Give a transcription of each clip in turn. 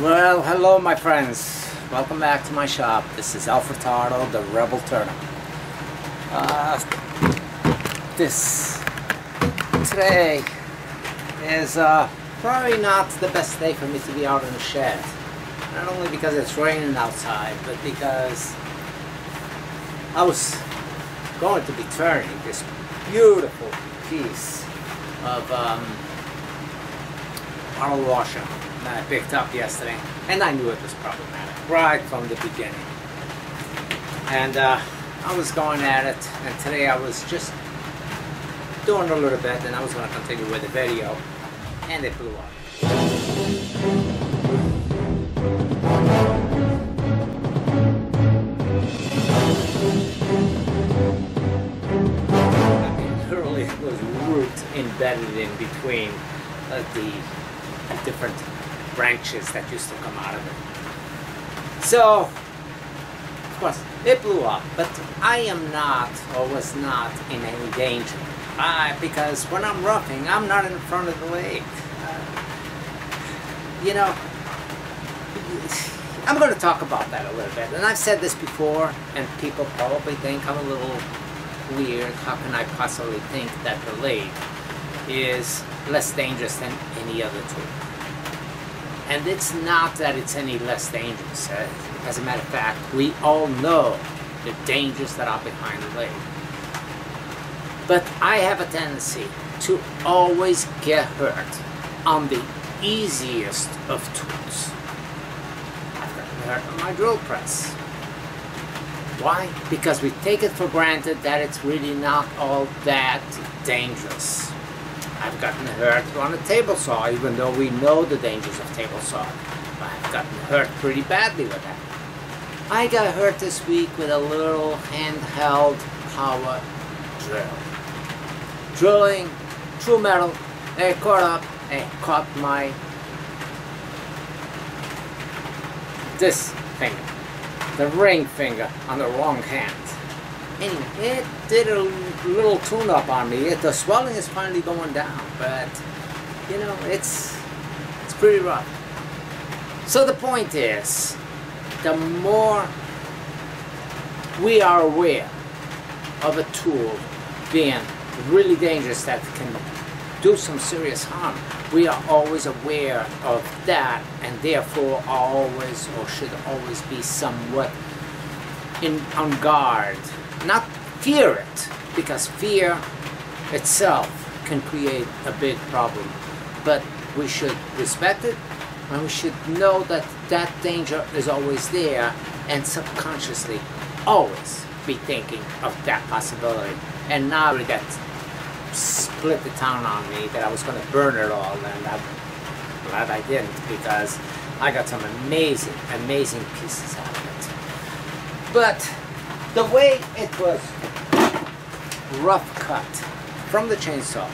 Well, hello my friends. Welcome back to my shop. This is Alfred Tardo, the Rebel Turner. Uh, this today is uh, probably not the best day for me to be out in the shed. Not only because it's raining outside, but because I was going to be turning this beautiful piece of um, bottle washer that I picked up yesterday, and I knew it was problematic right from the beginning. And uh, I was going at it, and today I was just doing a little bit, and I was going to continue with the video, and it blew up. Embedded in between uh, the different branches that used to come out of it. So, of course, it blew up, but I am not or was not in any danger. I, because when I'm roughing, I'm not in front of the lathe. Uh, you know, I'm going to talk about that a little bit. And I've said this before, and people probably think I'm a little weird. How can I possibly think that the lathe is less dangerous than any other tool? And it's not that it's any less dangerous. Uh, As a matter of fact, we all know the dangers that are behind the lathe. But I have a tendency to always get hurt on the easiest of tools. I've gotten hurt on my drill press. Why? Because we take it for granted that it's really not all that dangerous. I've gotten hurt on a table saw, even though we know the dangers of table saw. I've gotten hurt pretty badly with that. I got hurt this week with a little handheld power drill. Drilling through metal, it caught up, and caught my this finger, the ring finger on the wrong hand. Anyway, it did a little tune-up on me. It, the swelling is finally going down, but you know, it's it's pretty rough. So the point is, the more we are aware of a tool being really dangerous that can do some serious harm, we are always aware of that and therefore always or should always be somewhat in on guard. Not fear it, because fear itself can create a big problem. But we should respect it and we should know that that danger is always there and subconsciously always be thinking of that possibility and now get split the town on me that I was going to burn it all and I'm glad I didn't because I got some amazing amazing pieces out of it but the way it was rough cut from the chainsaw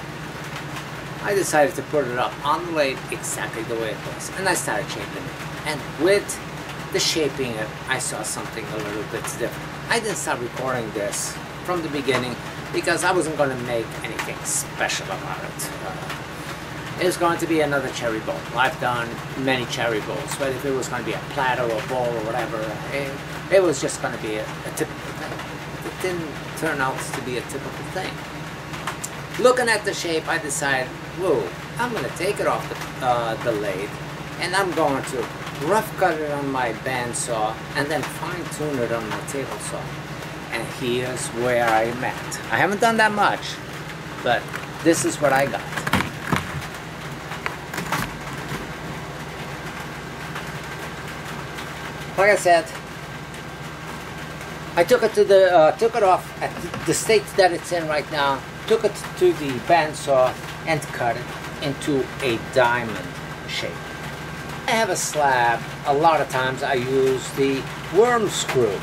I decided to put it up on the lathe exactly the way it was and I started shaping it. And with the shaping it I saw something a little bit different. I didn't start recording this from the beginning because I wasn't going to make anything special about it. Uh, it was going to be another cherry bowl I've done many cherry bowls but if it was going to be a platter or a bowl or whatever it, it was just going to be a, a typical didn't turn out to be a typical thing looking at the shape, I decided, whoa, I'm going to take it off the, uh, the lathe and I'm going to rough cut it on my bandsaw and then fine tune it on my table saw. And here's where I'm at. I haven't done that much, but this is what I got. Like I said, I took it to the uh, took it off at the state that it's in right now. Took it to the bandsaw and cut it into a diamond shape. I have a slab. A lot of times I use the worm screw,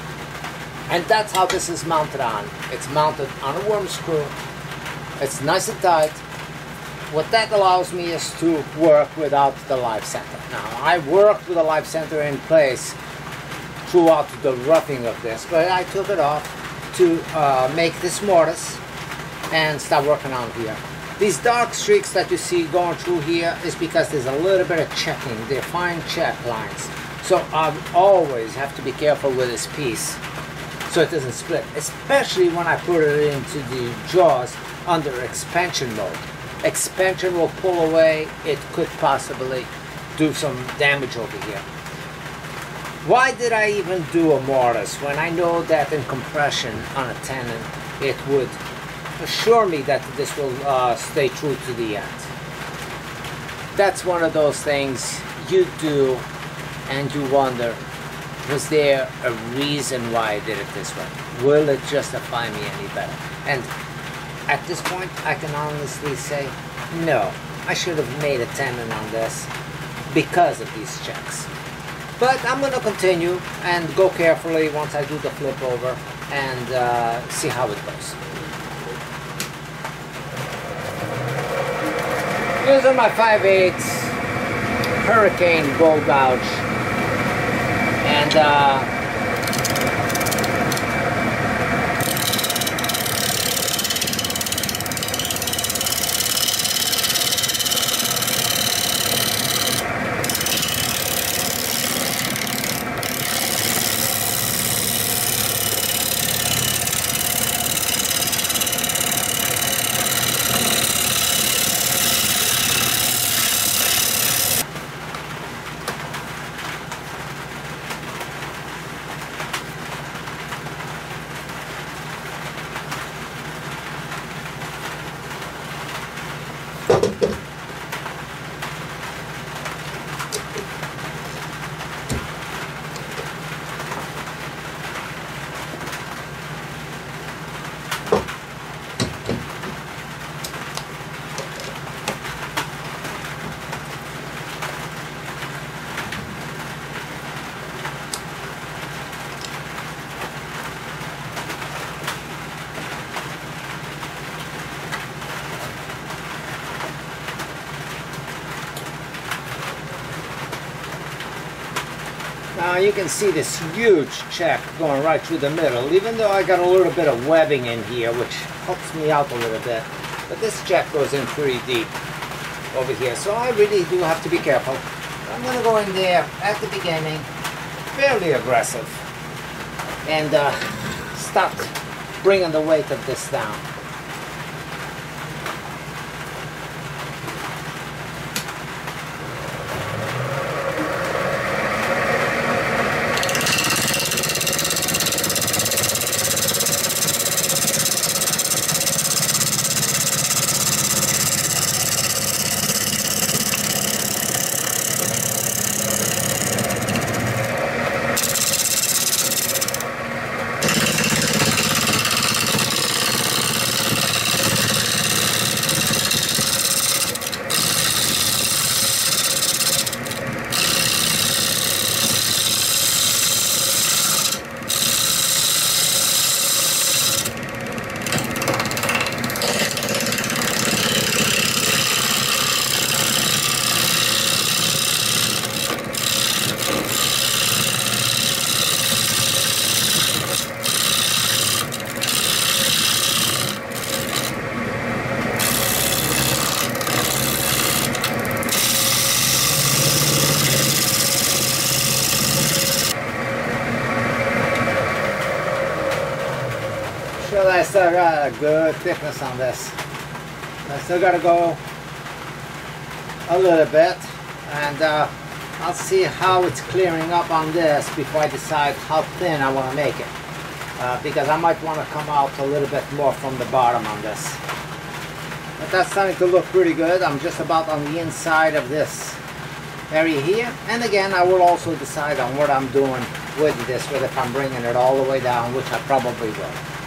and that's how this is mounted on. It's mounted on a worm screw. It's nice and tight. What that allows me is to work without the live center. Now I worked with the live center in place throughout the roughing of this, but I took it off to uh, make this mortise and start working on here. These dark streaks that you see going through here is because there's a little bit of checking. They're fine check lines. So I always have to be careful with this piece so it doesn't split, especially when I put it into the jaws under expansion mode. Expansion will pull away, it could possibly do some damage over here. Why did I even do a mortise when I know that in compression on a tenon it would assure me that this will uh, stay true to the end? That's one of those things you do and you wonder, was there a reason why I did it this way? Will it justify me any better? And at this point, I can honestly say, no, I should have made a tenon on this because of these checks. But I'm to continue and go carefully once I do the flip over and uh, see how it goes. These are my 5 8 Hurricane Bowl Gouge and uh, you can see this huge check going right through the middle, even though I got a little bit of webbing in here, which helps me out a little bit. But this check goes in pretty deep over here, so I really do have to be careful. I'm going to go in there at the beginning, fairly aggressive, and uh, start bringing the weight of this down. Sure I still got a good thickness on this. I still gotta go a little bit and uh, I'll see how it's clearing up on this before I decide how thin I want to make it. Uh, because I might want to come out a little bit more from the bottom on this. But that's starting to look pretty good. I'm just about on the inside of this area here. And again, I will also decide on what I'm doing with this, whether if I'm bringing it all the way down, which I probably will.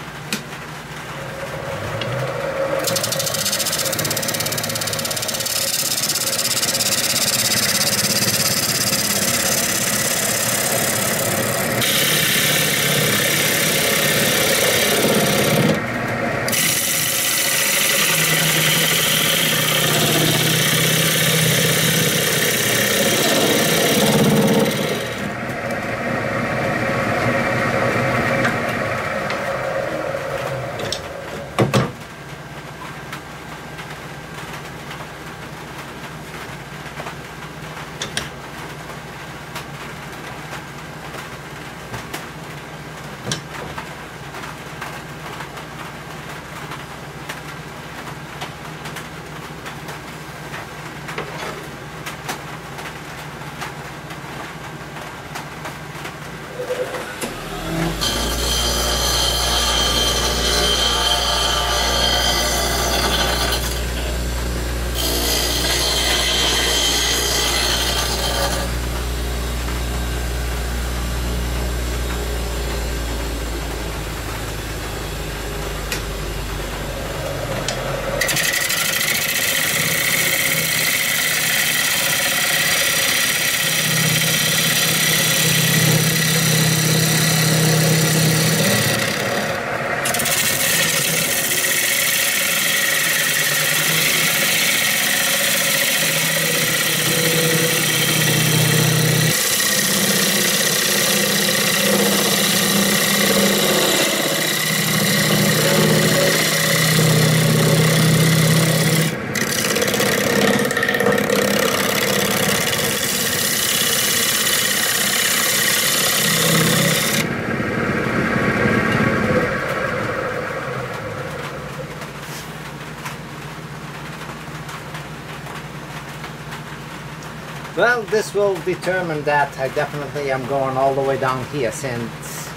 This will determine that I definitely am going all the way down here since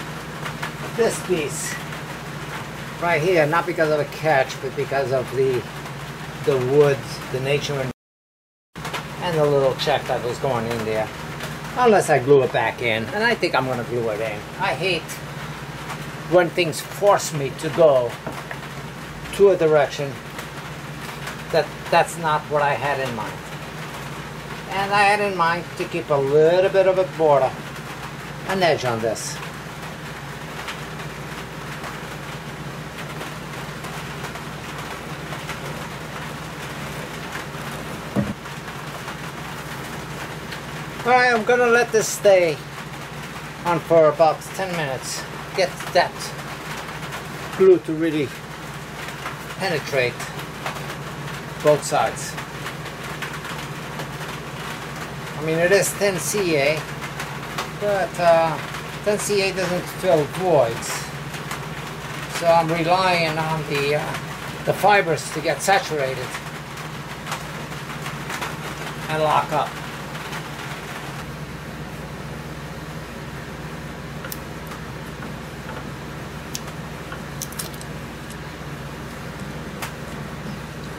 this piece right here, not because of a catch, but because of the the woods, the nature and, and the little check that was going in there. Unless I glue it back in, and I think I'm going to glue it in. I hate when things force me to go to a direction that that's not what I had in mind. And I had in mind to keep a little bit of a border, an edge on this. Alright, I'm gonna let this stay on for about 10 minutes. Get that glue to really penetrate both sides. I mean, it is thin CA, but uh, thin CA doesn't fill voids. So I'm relying on the, uh, the fibers to get saturated and lock up.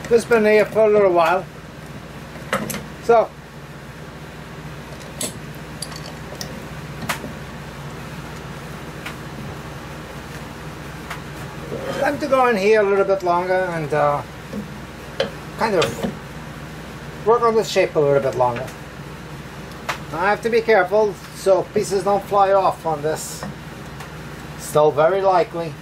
This has been here for a little while. So, to go in here a little bit longer and uh, kind of work on the shape a little bit longer. I have to be careful so pieces don't fly off on this. Still very likely.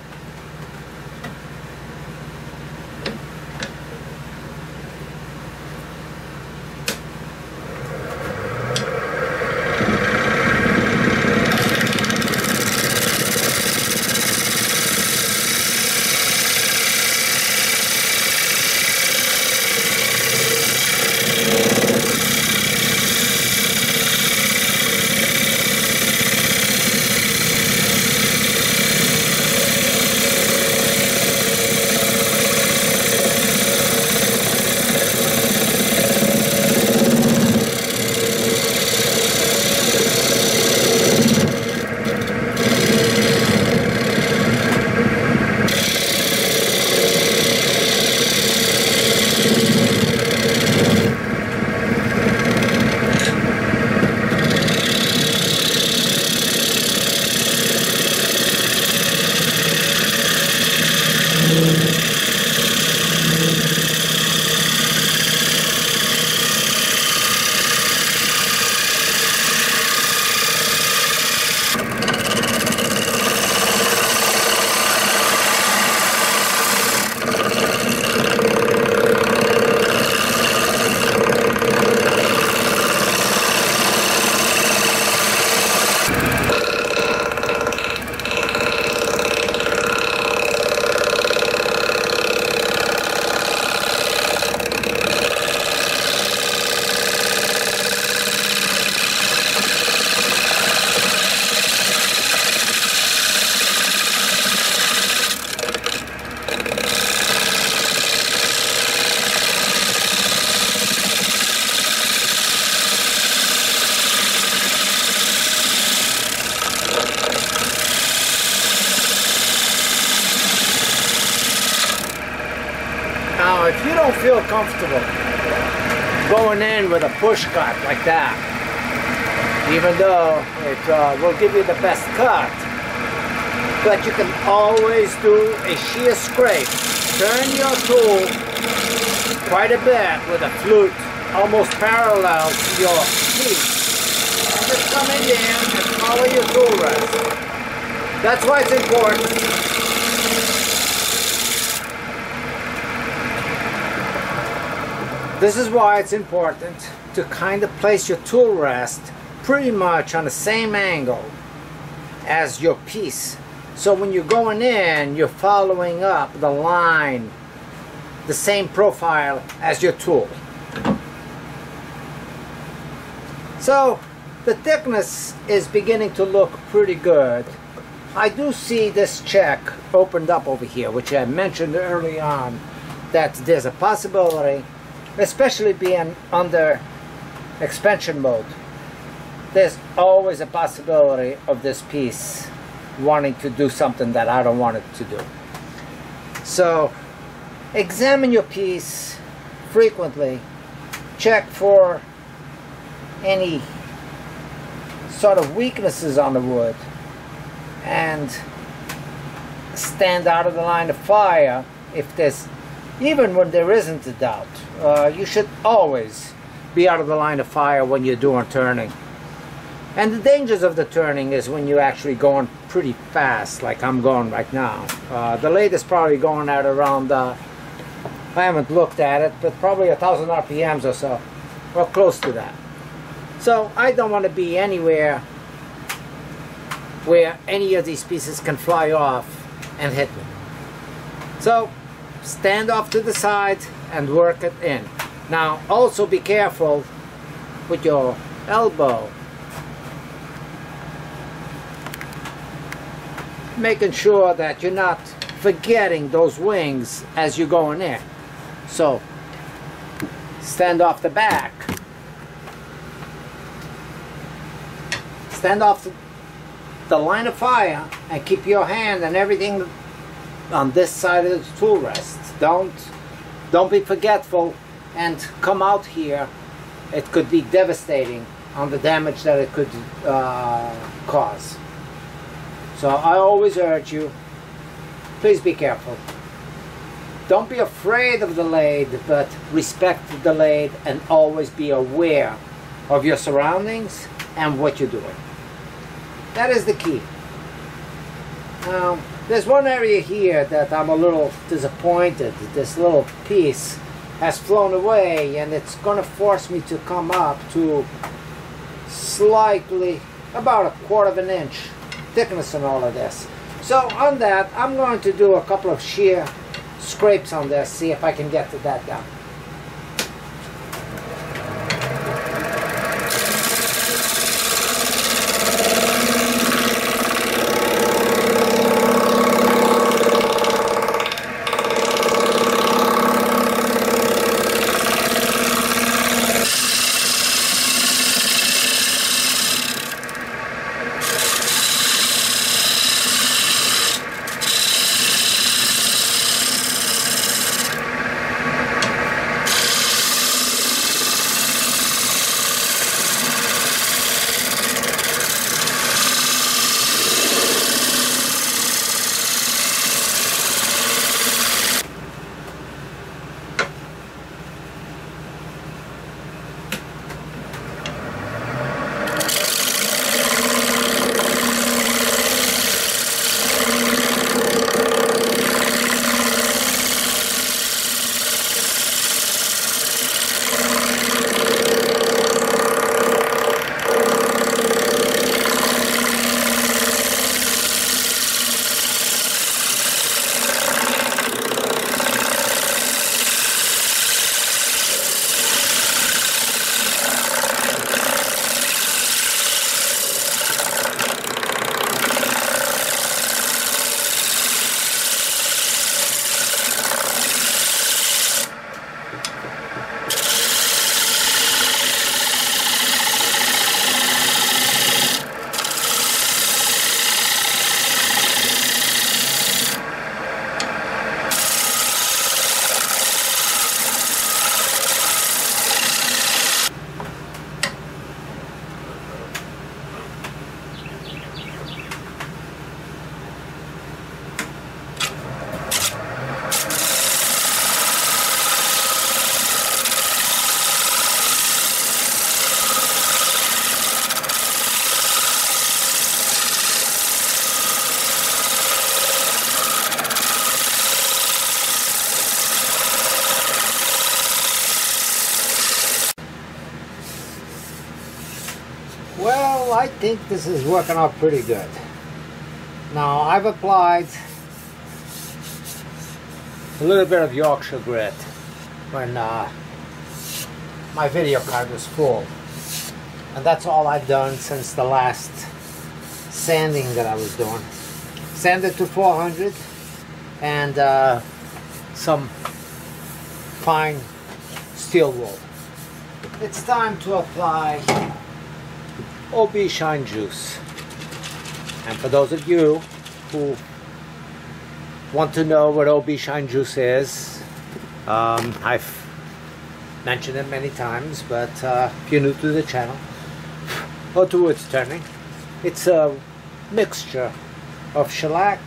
Feel comfortable going in with a push cut like that. Even though it uh, will give you the best cut. But you can always do a shear scrape. Turn your tool quite a bit with a flute almost parallel to your teeth. Just come in there and follow your tool rest. That's why it's important This is why it's important to kind of place your tool rest pretty much on the same angle as your piece. So when you're going in, you're following up the line, the same profile as your tool. So the thickness is beginning to look pretty good. I do see this check opened up over here, which I mentioned early on, that there's a possibility especially being under expansion mode, there's always a possibility of this piece wanting to do something that I don't want it to do. So examine your piece frequently. Check for any sort of weaknesses on the wood and stand out of the line of fire if there's even when there isn't a doubt uh, you should always be out of the line of fire when you're doing turning. And the dangers of the turning is when you're actually going pretty fast like I'm going right now. Uh, the lathe is probably going at around uh, I haven't looked at it but probably a thousand RPMs or so or close to that. So I don't want to be anywhere where any of these pieces can fly off and hit me. So stand off to the side and work it in. Now also be careful with your elbow. Making sure that you're not forgetting those wings as you're going in. So stand off the back. Stand off the the line of fire and keep your hand and everything on this side of the tool rest. Don't, don't be forgetful and come out here. It could be devastating on the damage that it could uh, cause. So I always urge you, please be careful. Don't be afraid of the lathe, but respect the lathe and always be aware of your surroundings and what you're doing. That is the key. Now, there's one area here that I'm a little disappointed. This little piece has flown away and it's going to force me to come up to slightly, about a quarter of an inch thickness on all of this. So on that, I'm going to do a couple of shear scrapes on this, see if I can get to that down. Think this is working out pretty good. Now, I've applied a little bit of Yorkshire grit when uh, my video card was full. And that's all I've done since the last sanding that I was doing. Sanded to 400 and uh, some fine steel wool. it's time to apply OB Shine Juice. And for those of you who want to know what OB Shine Juice is, um, I've mentioned it many times, but uh, if you're new to the channel, or to its turning, it's a mixture of shellac,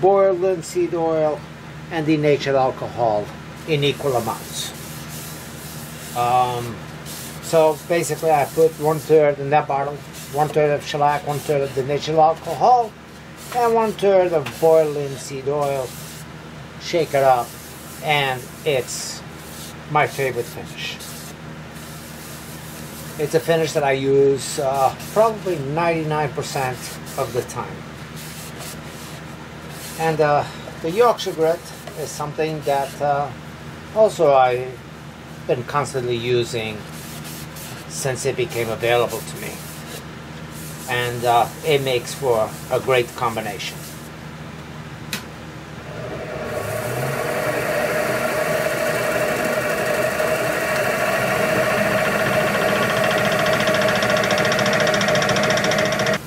boiled linseed oil, and denatured alcohol in equal amounts. Um, so basically I put one third in that bottle, one third of shellac, one third of denatured alcohol, and one third of boiled linseed oil. Shake it up, and it's my favorite finish. It's a finish that I use uh, probably 99% of the time. And uh, the Yorkshire grit is something that uh, also I've been constantly using since it became available to me. And uh, it makes for a great combination.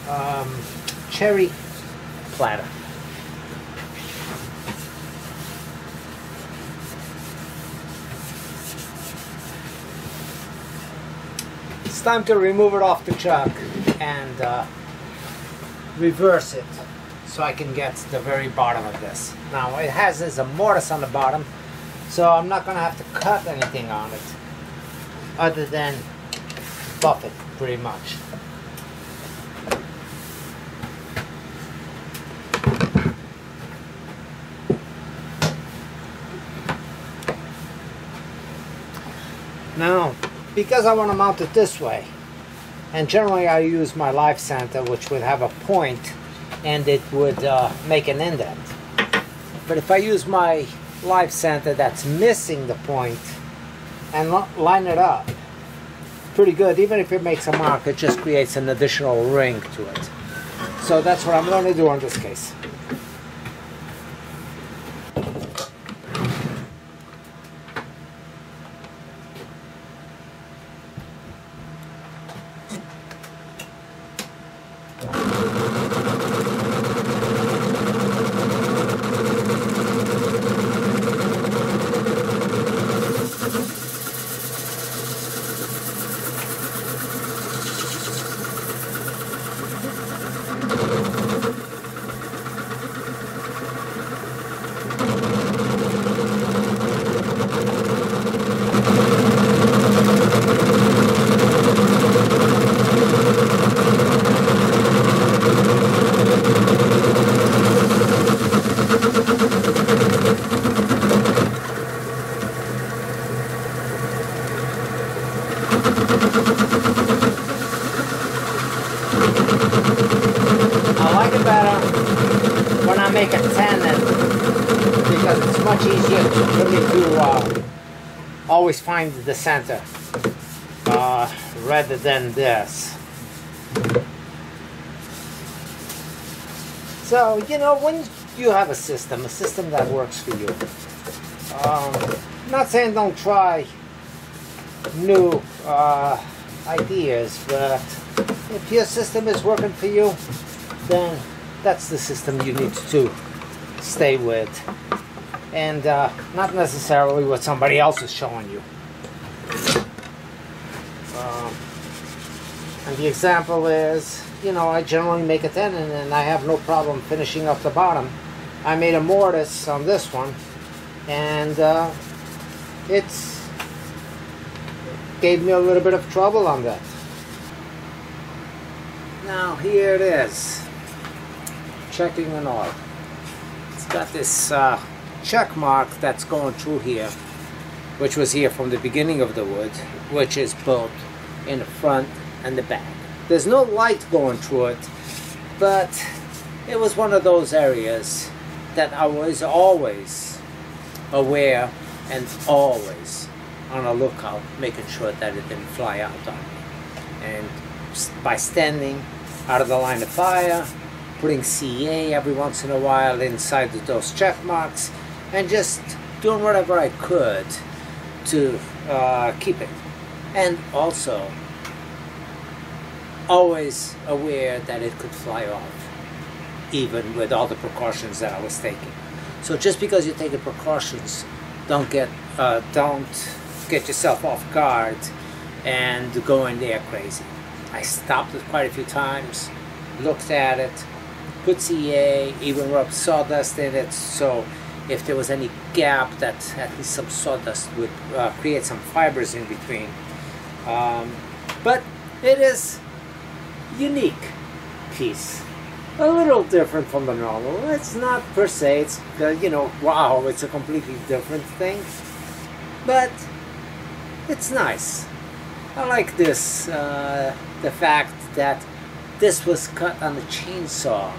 Um, cherry platter. Time to remove it off the chuck and uh, reverse it so I can get the very bottom of this. Now it has a mortise on the bottom so I'm not going to have to cut anything on it other than buff it pretty much. Now, because I want to mount it this way, and generally I use my live center which would have a point and it would uh, make an indent. But if I use my live center that's missing the point and line it up pretty good, even if it makes a mark, it just creates an additional ring to it. So that's what I'm going to do in this case. I like it better when I make a tenon because it's much easier for me to uh, always find the center uh, rather than this. So, you know, when you have a system, a system that works for you, um, not saying don't try new uh, ideas, but if your system is working for you, then that's the system you need to stay with. And uh, not necessarily what somebody else is showing you. And the example is, you know, I generally make a tenon and I have no problem finishing up the bottom. I made a mortise on this one and uh, it's gave me a little bit of trouble on that. Now here it is, checking an oil. It's got this uh, check mark that's going through here, which was here from the beginning of the wood, which is built in the front and the back. There's no light going through it, but it was one of those areas that I was always aware and always on a lookout, making sure that it didn't fly out on me. And by standing out of the line of fire, putting CA every once in a while inside the, those check marks, and just doing whatever I could to uh, keep it. And also, always aware that it could fly off, even with all the precautions that I was taking. So just because you take the precautions, don't get uh, don't get yourself off guard and go in there crazy. I stopped it quite a few times, looked at it, put CA, even rubbed sawdust in it, so if there was any gap that at least some sawdust would uh, create some fibers in between. Um, but it is unique piece. A little different from the normal. It's not per se, it's, uh, you know, wow, it's a completely different thing. But it's nice. I like this, uh, the fact that this was cut on a chainsaw,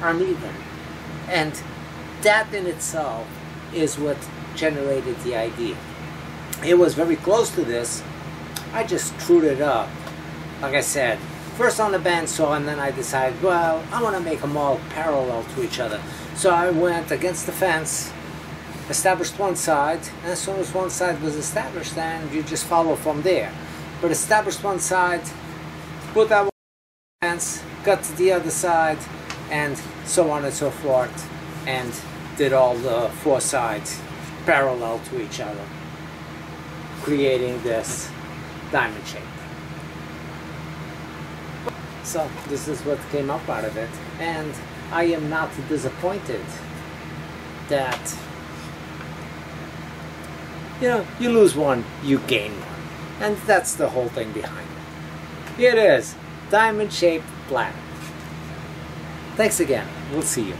uneven. And that in itself is what generated the idea. It was very close to this. I just trued it up. Like I said, first on the bandsaw, and then I decided, well, I want to make them all parallel to each other. So I went against the fence, established one side, and as soon as one side was established, then you just follow from there. But established one side, put that one fence, got to the other side, and so on and so forth, and did all the four sides parallel to each other, creating this diamond shape. So this is what came up out of it, and I am not disappointed that you know you lose one, you gain one, and that's the whole thing behind it. Here it is, diamond shaped planet. Thanks again. We'll see you.